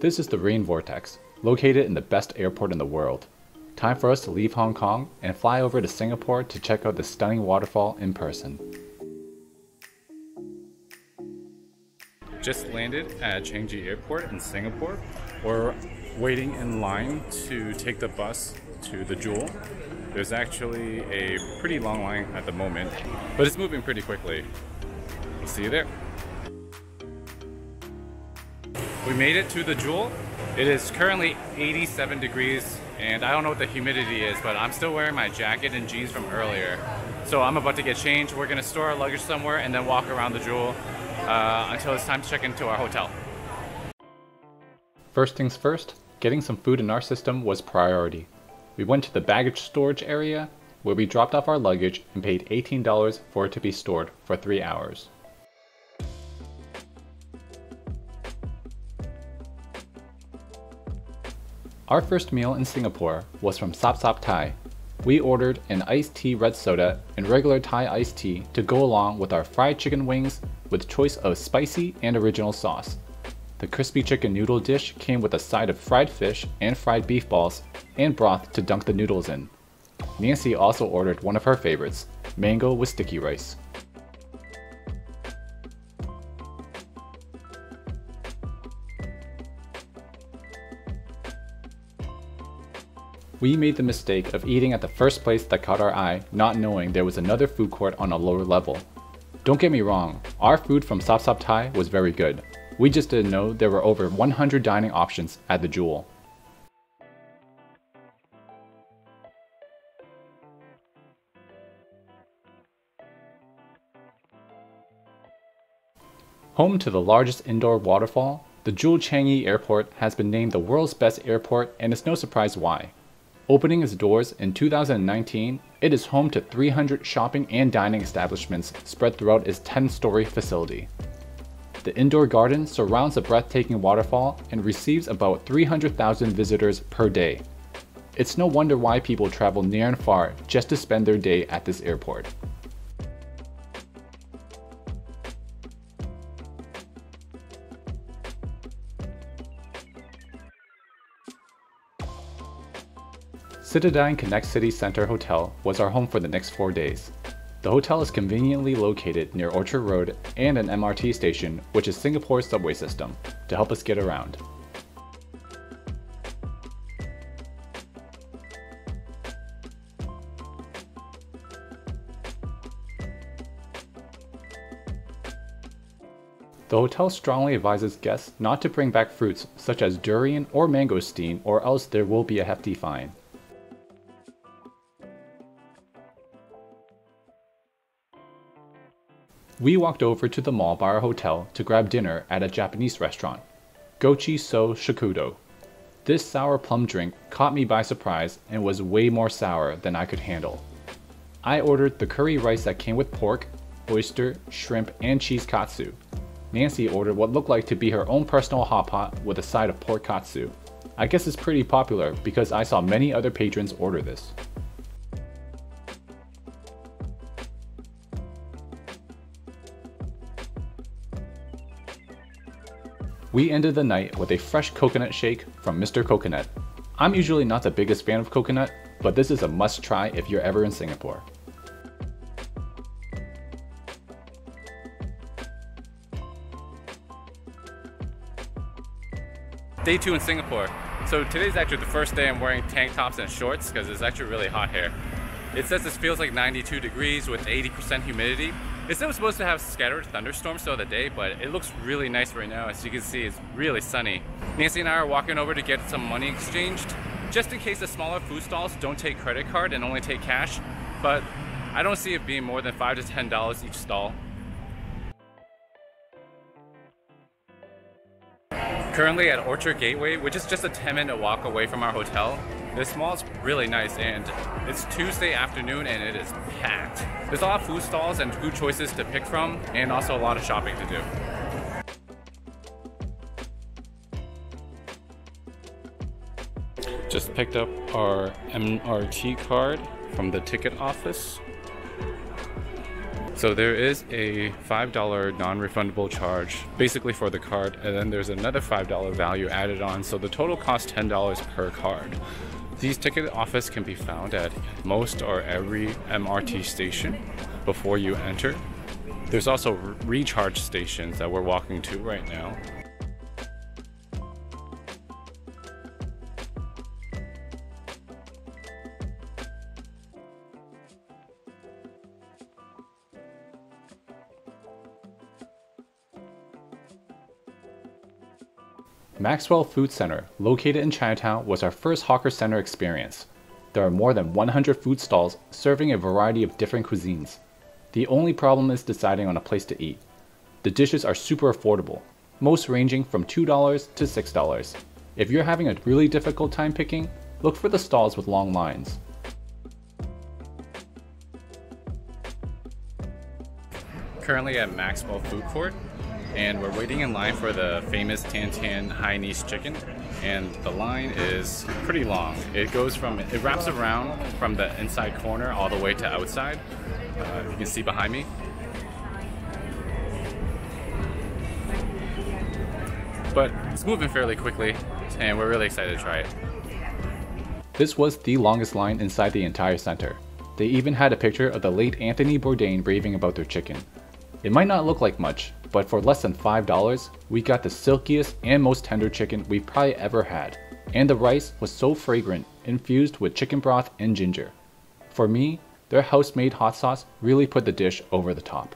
This is the Rain Vortex, located in the best airport in the world. Time for us to leave Hong Kong and fly over to Singapore to check out the stunning waterfall in person. Just landed at Changi Airport in Singapore. We're waiting in line to take the bus to the Jewel. There's actually a pretty long line at the moment, but it's moving pretty quickly. We'll see you there. We made it to the Jewel. It is currently 87 degrees and I don't know what the humidity is, but I'm still wearing my jacket and jeans from earlier. So I'm about to get changed. We're gonna store our luggage somewhere and then walk around the Jewel uh, until it's time to check into our hotel. First things first, getting some food in our system was priority. We went to the baggage storage area where we dropped off our luggage and paid $18 for it to be stored for three hours. Our first meal in Singapore was from Sop Sop Thai. We ordered an iced tea red soda and regular Thai iced tea to go along with our fried chicken wings with choice of spicy and original sauce. The crispy chicken noodle dish came with a side of fried fish and fried beef balls and broth to dunk the noodles in. Nancy also ordered one of her favorites, mango with sticky rice. We made the mistake of eating at the first place that caught our eye, not knowing there was another food court on a lower level. Don't get me wrong, our food from Sop Sop Thai was very good. We just didn't know there were over 100 dining options at the Jewel. Home to the largest indoor waterfall, the Jewel Changi Airport has been named the world's best airport and it's no surprise why. Opening its doors in 2019, it is home to 300 shopping and dining establishments spread throughout its 10-story facility. The indoor garden surrounds a breathtaking waterfall and receives about 300,000 visitors per day. It's no wonder why people travel near and far just to spend their day at this airport. Citadines Connect City Center Hotel was our home for the next four days. The hotel is conveniently located near Orchard Road and an MRT station, which is Singapore's subway system, to help us get around. The hotel strongly advises guests not to bring back fruits such as durian or mangosteen or else there will be a hefty fine. We walked over to the mall by our hotel to grab dinner at a Japanese restaurant, Gochi-So Shokudo. This sour plum drink caught me by surprise and was way more sour than I could handle. I ordered the curry rice that came with pork, oyster, shrimp, and cheese katsu. Nancy ordered what looked like to be her own personal hot pot with a side of pork katsu. I guess it's pretty popular because I saw many other patrons order this. We ended the night with a fresh coconut shake from Mr. Coconut. I'm usually not the biggest fan of coconut, but this is a must try if you're ever in Singapore. Day two in Singapore. So today's actually the first day I'm wearing tank tops and shorts because it's actually really hot here. It says this feels like 92 degrees with 80% humidity, it's still supposed to have scattered thunderstorms throughout the day, but it looks really nice right now. As you can see, it's really sunny. Nancy and I are walking over to get some money exchanged, just in case the smaller food stalls don't take credit card and only take cash, but I don't see it being more than 5 to $10 each stall. Currently at Orchard Gateway, which is just a 10 minute walk away from our hotel, this mall is really nice and it's Tuesday afternoon and it is packed. There's a lot of food stalls and food choices to pick from and also a lot of shopping to do. Just picked up our MRT card from the ticket office. So there is a $5 non-refundable charge basically for the card and then there's another $5 value added on so the total costs $10 per card. These ticket office can be found at most or every MRT station before you enter. There's also recharge stations that we're walking to right now. Maxwell Food Center, located in Chinatown, was our first hawker center experience. There are more than 100 food stalls serving a variety of different cuisines. The only problem is deciding on a place to eat. The dishes are super affordable, most ranging from $2 to $6. If you're having a really difficult time picking, look for the stalls with long lines. Currently at Maxwell Food Court, and we're waiting in line for the famous Tian Hainanese chicken and the line is pretty long. It goes from, it wraps around from the inside corner all the way to outside. Uh, you can see behind me. But it's moving fairly quickly and we're really excited to try it. This was the longest line inside the entire center. They even had a picture of the late Anthony Bourdain raving about their chicken. It might not look like much, but for less than $5, we got the silkiest and most tender chicken we've probably ever had. And the rice was so fragrant, infused with chicken broth and ginger. For me, their house-made hot sauce really put the dish over the top.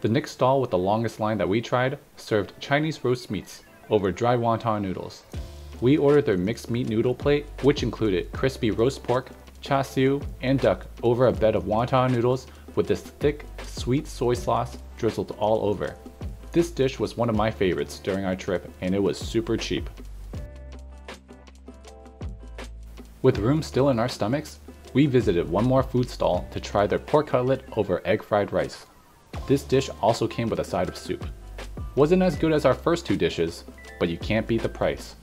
The next stall with the longest line that we tried served Chinese roast meats over dry wonton noodles. We ordered their mixed meat noodle plate, which included crispy roast pork, char siu, and duck over a bed of wonton noodles with this thick, sweet soy sauce drizzled all over. This dish was one of my favorites during our trip and it was super cheap. With room still in our stomachs, we visited one more food stall to try their pork cutlet over egg fried rice. This dish also came with a side of soup. Wasn't as good as our first two dishes, but you can't beat the price.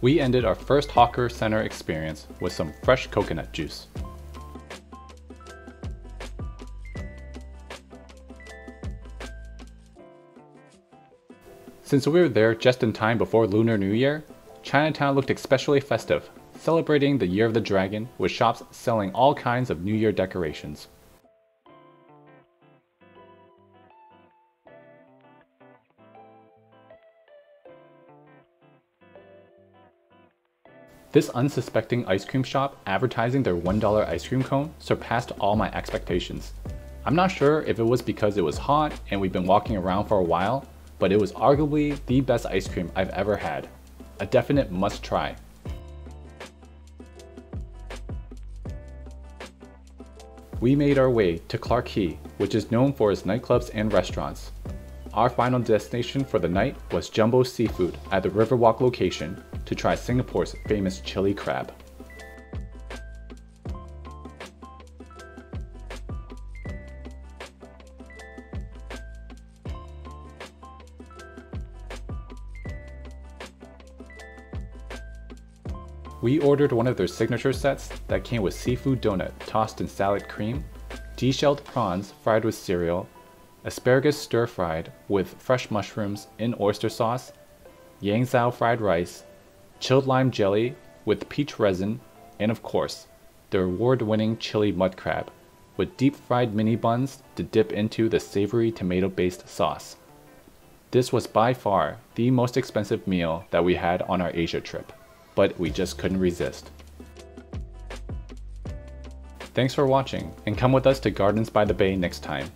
We ended our first Hawker Center experience with some fresh coconut juice. Since we were there just in time before Lunar New Year, Chinatown looked especially festive celebrating the Year of the Dragon with shops selling all kinds of New Year decorations. This unsuspecting ice cream shop advertising their $1 ice cream cone surpassed all my expectations. I'm not sure if it was because it was hot and we've been walking around for a while, but it was arguably the best ice cream I've ever had. A definite must try. We made our way to Clarke Quay, which is known for its nightclubs and restaurants. Our final destination for the night was Jumbo Seafood at the Riverwalk location to try Singapore's famous chili crab. We ordered one of their signature sets that came with seafood donut tossed in salad cream, deshelled prawns fried with cereal, asparagus stir fried with fresh mushrooms in oyster sauce, yangzhou fried rice, chilled lime jelly with peach resin, and of course, the award winning chili mud crab with deep fried mini buns to dip into the savory tomato based sauce. This was by far the most expensive meal that we had on our Asia trip but we just couldn't resist. Thanks for watching, and come with us to Gardens by the Bay next time.